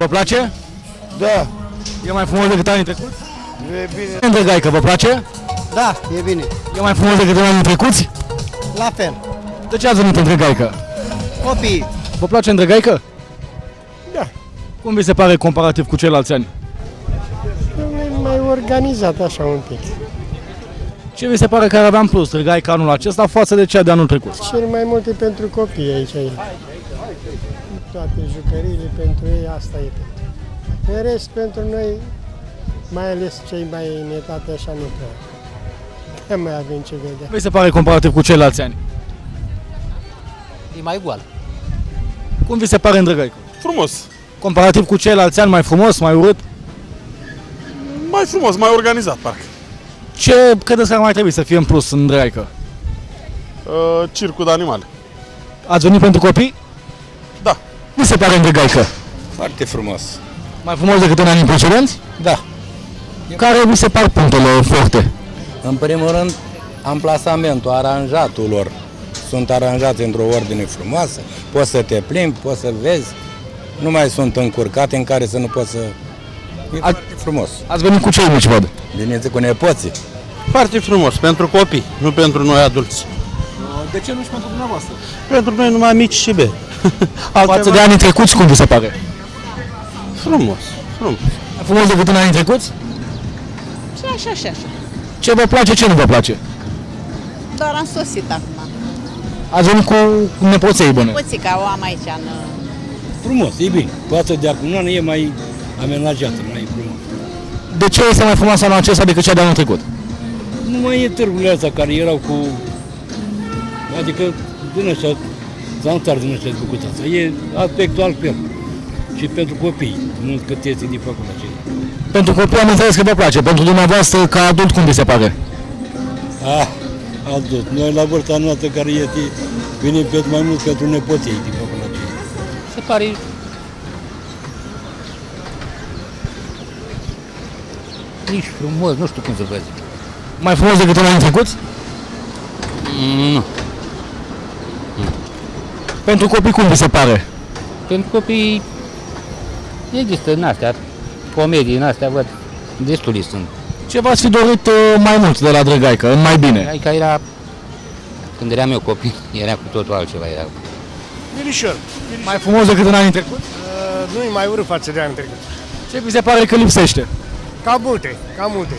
Vă place? Da, E mai frumos decât anii trecuți? e bine. Îndrăgaică, vă place? Da, e bine. E mai frumos decât anii trecuți? La fel. De ce ați venit în Drăgaică? Copii, Vă place Îndrăgaică? Da. Cum vi se pare comparativ cu ceilalți ani? E mai organizat așa un pic. Ce vi se pare că ar avea în plus Drăgaică anul acesta față de cea de anul trecut? Cel mai multe pentru copii aici. e. Toate jucăriile pentru ei, asta e. În rest, pentru noi, mai ales cei mai în etate, așa nu prea. Nu mai avem ce vedea. Vi se pare comparativ cu ceilalți ani? e mai goală. Cum vi se pare Îndrăgaică? Frumos. Comparativ cu ceilalți ani, mai frumos, mai urât? Mai frumos, mai organizat, parcă. Ce credeți că ar mai trebui să fie în plus în Drăgaică? Uh, circul de animale. Ați venit pentru copii? Da. Cum se pare Îndrăgaică? Foarte frumos. Mai frumos decât în anii precedenți? Da. Care mi se par punctele forte? În primul rând, amplasamentul, aranjatul lor. Sunt aranjate într-o ordine frumoasă, poți să te plimbi, poți să vezi. Nu mai sunt încurcate în care să nu poți să... E A- foarte frumos. Ați venit cu cei mici, văd. Veniți cu nepoții. Foarte frumos, pentru copii, nu pentru noi adulți. De ce nu și pentru dumneavoastră? Pentru noi numai mici și be. Față de anii trecuți, cum vi se pare? Frumos, frumos. Mai frumos decât în anii trecuți? Și așa, și așa. Ce vă place, ce nu vă place? Doar am sosit acum. Ați venit cu nepoței bune. Pățica o am aici în... Frumos, e bine. Față de acum un an e mai amenajată, mai frumos. De ce este mai frumoasă anul acesta decât cea de anul trecut? Nu mai e târgurile astea care erau cu... Adică din ăștia, zanțar din ăștia bucutață. E aspectul altfel. Și pentru copii, nu cât este din făcut aceea. Pentru copii am înțeles că vă place. Pentru dumneavoastră, ca adult, cum vi se pare? Ah, adult. Noi la vârsta noastră care este, venim pe mai mult pentru nepoții din făcut aceea. Se pare nici frumos, nu știu cum să vă zic. Mai frumos decât în anii trecuți? Nu. Pentru copii, cum vi se pare? Pentru copii există în astea, comedii în astea, văd, destuli sunt. Ce v-ați fi dorit uh, mai mult de la Drăgaică, în mai bine? Adică era, când eram eu copil, era cu totul altceva. Era. Mirișor, Mai frumos decât în anii trecuți? nu-i mai urât față de anul trecut. Ce vi se pare că lipsește? Ca multe, ca multe.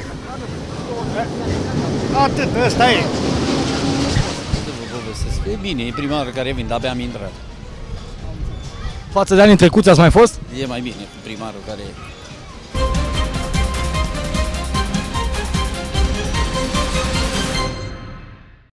Atât, ăsta e. E bine, e prima oară care vin, de-abia am intrat. Față de anii trecuți ați mai fost? E mai bine cu primarul care